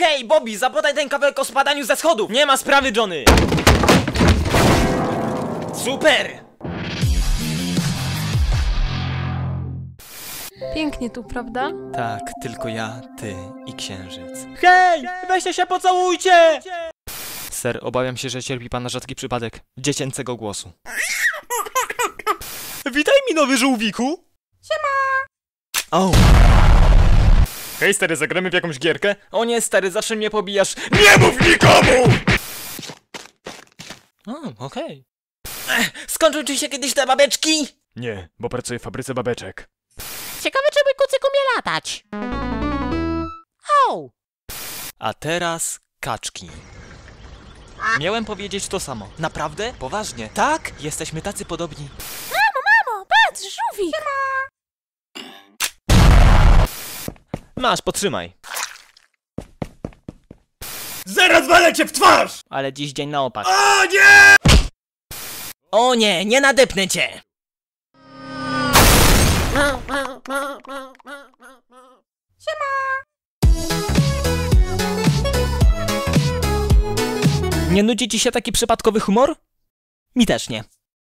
Hej, Bobby, zapodaj ten kawałek o spadaniu ze schodów! Nie ma sprawy, Johnny! Super! Pięknie tu, prawda? Tak, tylko ja, ty i księżyc. Hej! Weźcie się pocałujcie! Ser, obawiam się, że cierpi pan na rzadki przypadek dziecięcego głosu. Witaj mi nowy żółwiku! Siema! O! Hej stary, zagramy w jakąś gierkę? O nie stary, zawsze mnie pobijasz. NIE MÓW NIKOMU! O, okej. Skończył ci się kiedyś te babeczki? Nie, bo pracuję w fabryce babeczek. Ciekawe, czy mój kucyk umie latać. Au! A teraz kaczki. Miałem powiedzieć to samo. Naprawdę? Poważnie? Tak? Jesteśmy tacy podobni. Masz, potrzymaj. Zaraz walę cię w twarz! Ale dziś dzień na opak. O nie! O nie, nie nadepnę cię! Nie nudzi ci się taki przypadkowy humor? Mi też nie.